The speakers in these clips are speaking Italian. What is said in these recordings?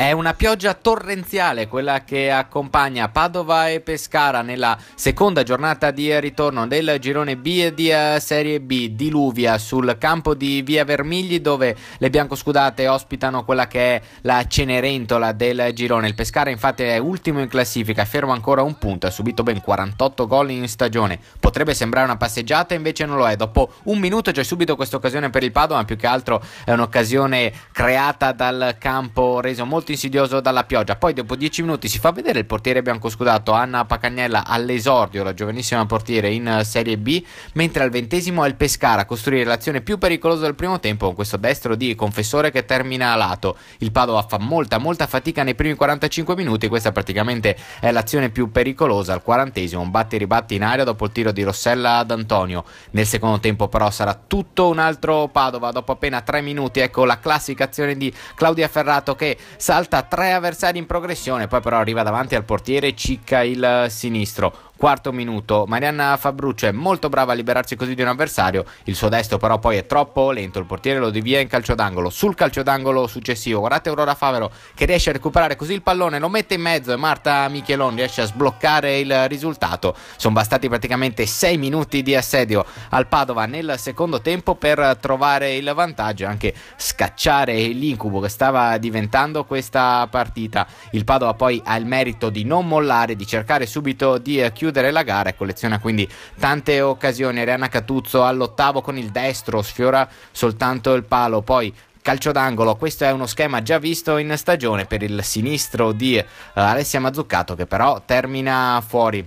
È una pioggia torrenziale quella che accompagna Padova e Pescara nella seconda giornata di ritorno del girone B di eh, Serie B. Diluvia sul campo di Via Vermigli dove le biancoscudate ospitano quella che è la Cenerentola del girone. Il Pescara infatti è ultimo in classifica, fermo ancora un punto, ha subito ben 48 gol in stagione. Potrebbe sembrare una passeggiata, invece non lo è. Dopo un minuto c'è subito questa occasione per il Padova, ma più che altro è un'occasione creata dal campo reso molto insidioso dalla pioggia. Poi dopo 10 minuti si fa vedere il portiere biancoscudato Anna Pacagnella all'esordio, la giovanissima portiere in Serie B, mentre al ventesimo è il Pescara a costruire l'azione più pericolosa del primo tempo con questo destro di Confessore che termina a lato. Il Padova fa molta molta fatica nei primi 45 minuti, questa praticamente è l'azione più pericolosa al quarantesimo, un batti e ribatti in aria dopo il tiro di Rossella ad Antonio. Nel secondo tempo però sarà tutto un altro Padova dopo appena 3 minuti, ecco la classica azione di Claudia Ferrato che sa salta tre avversari in progressione, poi però arriva davanti al portiere cicca il sinistro. Quarto minuto, Marianna Fabruccio è molto brava a liberarsi così di un avversario, il suo destro però poi è troppo lento, il portiere lo devia in calcio d'angolo. Sul calcio d'angolo successivo, guardate Aurora Favero che riesce a recuperare così il pallone, lo mette in mezzo e Marta Michelon riesce a sbloccare il risultato. Sono bastati praticamente 6 minuti di assedio al Padova nel secondo tempo per trovare il vantaggio e anche scacciare l'incubo che stava diventando questa partita. Il Padova poi ha il merito di non mollare, di cercare subito di chiudere chiudere la gara e colleziona quindi tante occasioni. Arianna Catuzzo all'ottavo con il destro, sfiora soltanto il palo, poi calcio d'angolo. Questo è uno schema già visto in stagione per il sinistro di uh, Alessia Mazzuccato che però termina fuori.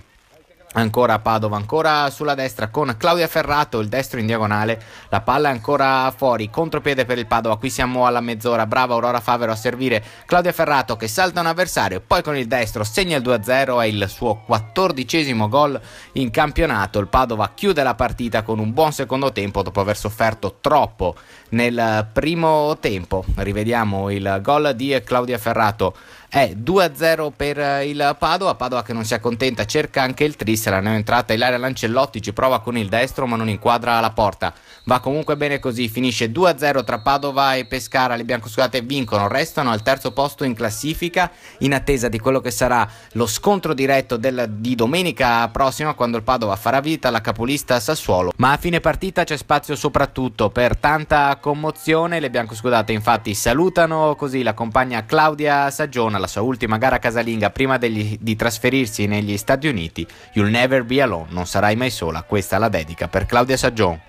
Ancora Padova, ancora sulla destra con Claudia Ferrato, il destro in diagonale, la palla è ancora fuori, contropiede per il Padova, qui siamo alla mezz'ora, brava Aurora Favero a servire Claudia Ferrato che salta un avversario, poi con il destro segna il 2-0, è il suo quattordicesimo gol in campionato, il Padova chiude la partita con un buon secondo tempo dopo aver sofferto troppo nel primo tempo, rivediamo il gol di Claudia Ferrato. È 2-0 per il Padova, Padova che non si accontenta, cerca anche il tris, la neoentrata Ilaria Lancellotti ci prova con il destro ma non inquadra la porta, va comunque bene così, finisce 2-0 tra Padova e Pescara, le biancoscudate vincono, restano al terzo posto in classifica in attesa di quello che sarà lo scontro diretto del, di domenica prossima quando il Padova farà vita alla capolista Sassuolo, ma a fine partita c'è spazio soprattutto per tanta commozione, le biancoscudate infatti salutano così la compagna Claudia Saggiona, la sua ultima gara casalinga prima degli, di trasferirsi negli Stati Uniti, You'll Never Be Alone, non sarai mai sola, questa la dedica per Claudia Saggion.